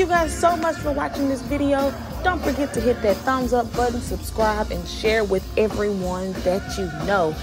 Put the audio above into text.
you guys so much for watching this video. Don't forget to hit that thumbs up button, subscribe, and share with everyone that you know.